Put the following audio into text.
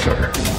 Sure.